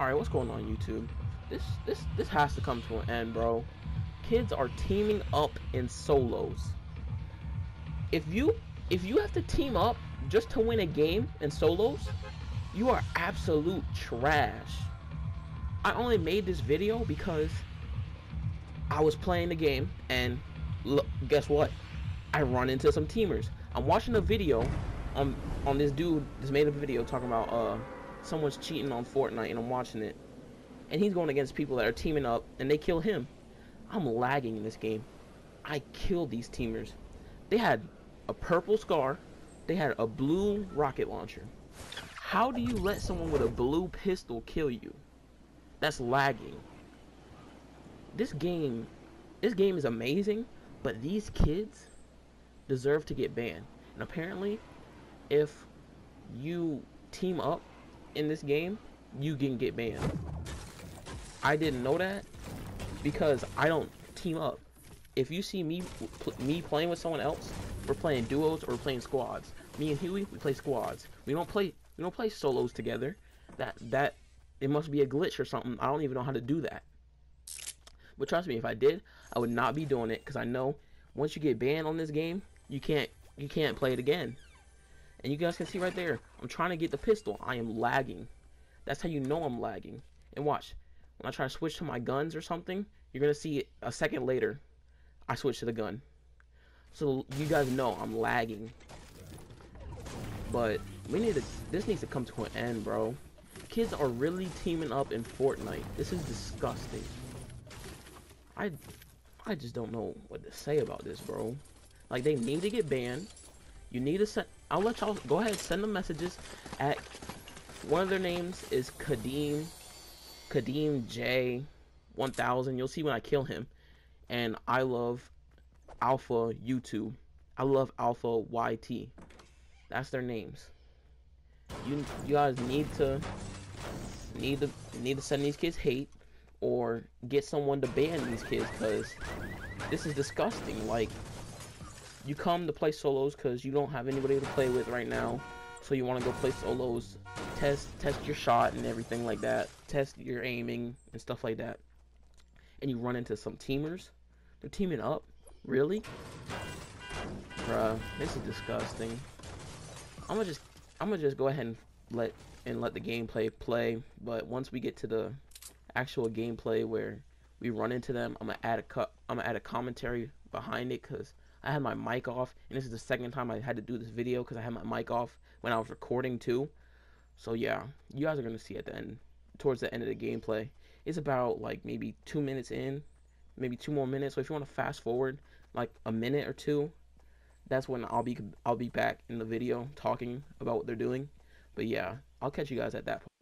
Alright, what's going on YouTube? This this this has to come to an end, bro. Kids are teaming up in solos. If you if you have to team up just to win a game in solos, you are absolute trash. I only made this video because I was playing the game and look, guess what? I run into some teamers. I'm watching a video on on this dude This made a video talking about uh someone's cheating on Fortnite and I'm watching it. And he's going against people that are teaming up and they kill him. I'm lagging in this game. I killed these teamers. They had a purple scar. They had a blue rocket launcher. How do you let someone with a blue pistol kill you? That's lagging. This game, this game is amazing, but these kids deserve to get banned. And apparently, if you team up in this game, you can get banned. I didn't know that because I don't team up. If you see me me playing with someone else, we're playing duos or we're playing squads. Me and Huey, we play squads. We don't play we don't play solos together. That that it must be a glitch or something. I don't even know how to do that. But trust me, if I did, I would not be doing it because I know once you get banned on this game, you can't you can't play it again. And you guys can see right there, I'm trying to get the pistol. I am lagging. That's how you know I'm lagging. And watch, when I try to switch to my guns or something, you're going to see a second later, I switch to the gun. So you guys know I'm lagging. But we need to, this needs to come to an end, bro. Kids are really teaming up in Fortnite. This is disgusting. I, I just don't know what to say about this, bro. Like, they need to get banned. You need to send, I'll let y'all go ahead send them messages at one of their names is Kadeem Kadeem J 1000 you'll see when I kill him. And I love Alpha YouTube I love Alpha YT that's their names. You you guys need to need to need to send these kids hate or get someone to ban these kids because this is disgusting. Like you come to play solos because you don't have anybody to play with right now. So you want to go play solos. Test test your shot and everything like that. Test your aiming and stuff like that. And you run into some teamers. They're teaming up. Really? Bruh this is disgusting. I'm gonna just i'm gonna just go ahead and let and let the gameplay play. But once we get to the actual gameplay where we run into them i'm gonna add a cut i'm gonna add a commentary behind it because I had my mic off, and this is the second time I had to do this video because I had my mic off when I was recording too. So yeah, you guys are gonna see at the end, towards the end of the gameplay. It's about like maybe two minutes in, maybe two more minutes. So if you want to fast forward like a minute or two, that's when I'll be I'll be back in the video talking about what they're doing. But yeah, I'll catch you guys at that point.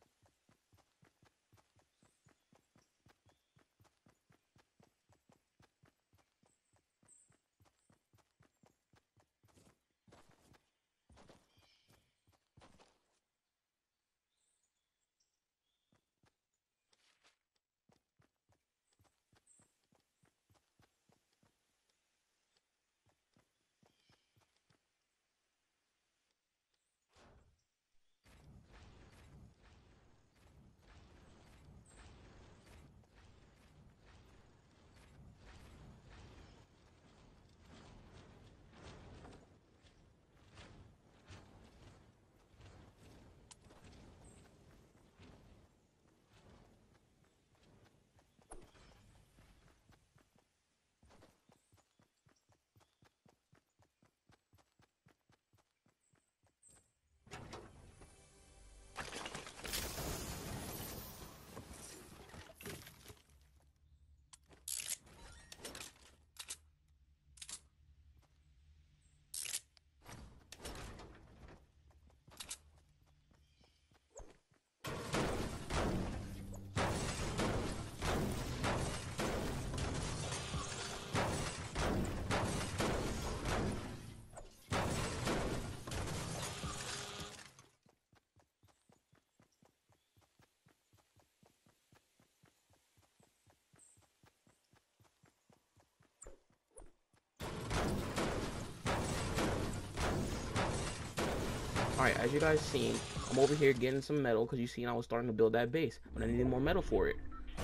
Alright, as you guys seen, I'm over here getting some metal because you seen I was starting to build that base, but I needed more metal for it.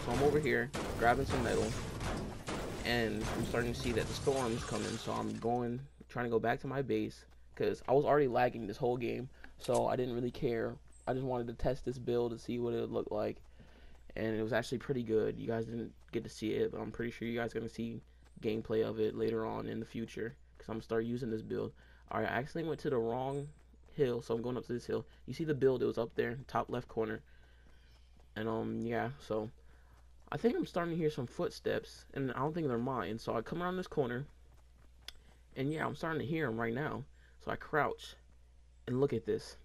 So I'm over here grabbing some metal, and I'm starting to see that the storm's coming. So I'm going, trying to go back to my base because I was already lagging this whole game, so I didn't really care. I just wanted to test this build to see what it would look like, and it was actually pretty good. You guys didn't get to see it, but I'm pretty sure you guys are gonna see gameplay of it later on in the future because I'm gonna start using this build. Alright, I actually went to the wrong hill, so I'm going up to this hill. You see the build, it was up there, top left corner. And, um, yeah, so, I think I'm starting to hear some footsteps, and I don't think they're mine. So I come around this corner, and yeah, I'm starting to hear them right now. So I crouch, and look at this.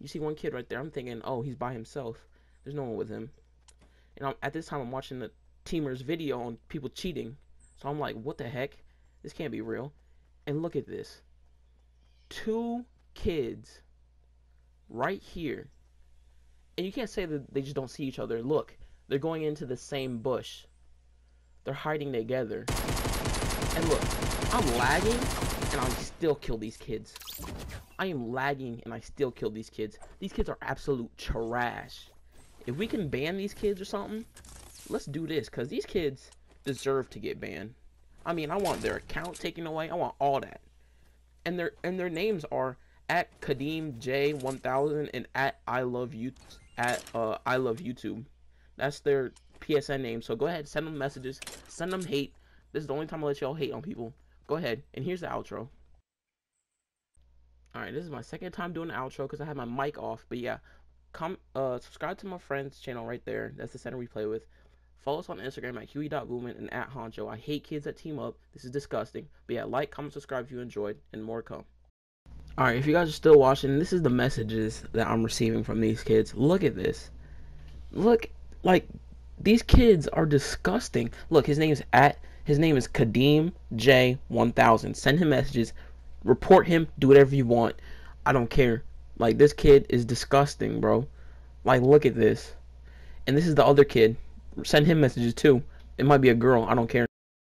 You see one kid right there, I'm thinking, oh, he's by himself. There's no one with him. And I'm, at this time, I'm watching the teamers video on people cheating. So I'm like, what the heck? This can't be real. And look at this. Two kids right here. And you can't say that they just don't see each other. Look, they're going into the same bush. They're hiding together. And look, I'm lagging and I still kill these kids. I am lagging and I still kill these kids. These kids are absolute trash. If we can ban these kids or something, let's do this because these kids deserve to get banned. I mean, I want their account taken away. I want all that. And their and their names are at Kadeem J1000 and at I love you at uh I love YouTube. That's their PSN name. So go ahead, send them messages, send them hate. This is the only time I let y'all hate on people. Go ahead, and here's the outro. Alright, this is my second time doing the outro because I had my mic off. But yeah, come uh subscribe to my friend's channel right there. That's the center we play with. Follow us on Instagram at huey.boomin and at honcho. I hate kids that team up. This is disgusting. But yeah, like, comment, subscribe if you enjoyed, and more come. Alright, if you guys are still watching, this is the messages that I'm receiving from these kids. Look at this. Look, like, these kids are disgusting. Look, his name is at his name is Kadeem J1000. Send him messages, report him, do whatever you want. I don't care. Like this kid is disgusting, bro. Like look at this. And this is the other kid. Send him messages too. It might be a girl. I don't care.